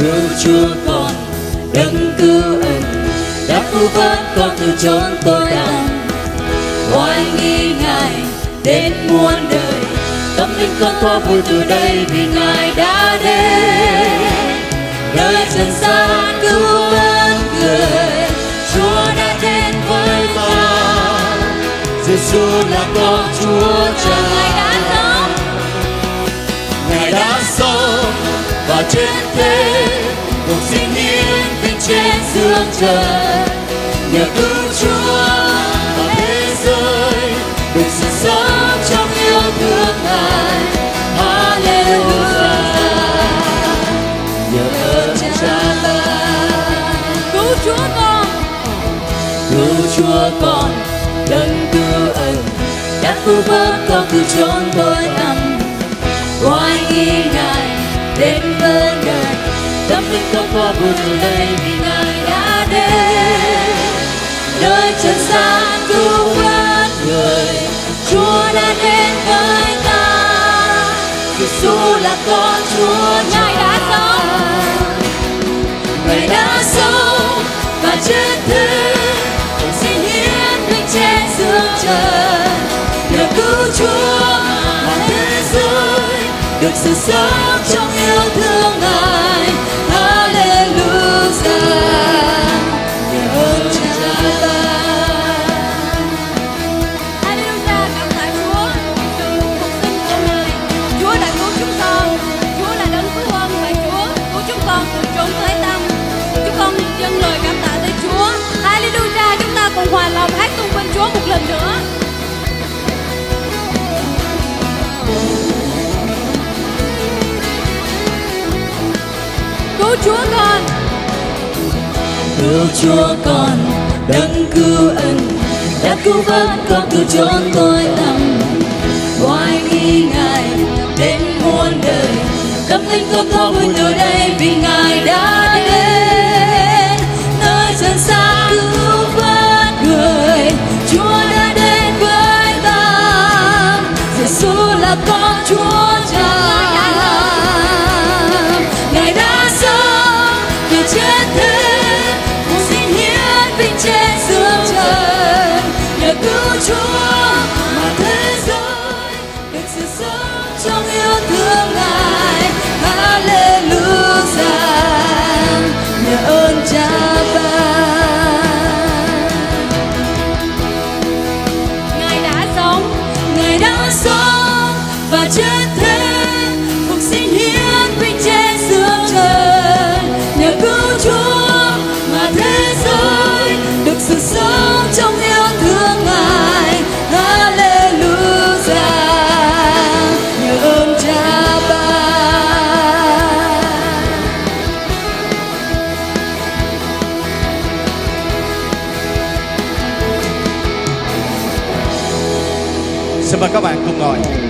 cứu chúa con, đấng cứu ân, đã cứu vớt con từ chốn tối tăm ngoài nghi ngài đến muôn đời, tâm linh con thoa vui từ đây vì ngài đã đến. Đời trần gian cứu ơn người, chúa đã đến với ta. Giêsu là con chúa cha và trên thế cuộc sinh hiến vinh trên dương trời. Nhờ cứu chúa mà thế giới được sự sống trong yêu thương ngài. Hallelujah. Nhờ ơn cha ta. Cứu chúa con. Cứu chúa con đấng cứu ân đã cứu vớt con từ chốn tối tăm. Oai nghi ngài đến linh con qua buồn từ đây vì ngài đã đến. Nơi trần gian cứu vớt người chúa đã đến với ta. Giêsu là con chúa ngài đã sống. Ngài đã sống và chết thế xin hiến vinh trên dương trời nhờ cứu chúa mà thế giới được sự sống trong yêu thương ngài cứu Chúa con. Cứu chúa con, đấng cứu ân, đã cứu vớt con từ chốn tối tăm. Ngoài nghi ngài đến muôn đời, tâm linh con thoa vui từ đây vì ngài đã đến. Nơi dân xa cứu vớt người, chúa đã đến với ta. Giêsu là con chúa cha. Chúa mà thế giới được sự sống trong yêu thương ngài hallelujah nhờ ơn cha ta Ngài đã sống Ngài đã sống và chết thế phục sinh hiến vinh trên dương trời nhờ cứu Chúa mà thế giới được sự sống trong yêu Xin mời các bạn cùng ngồi.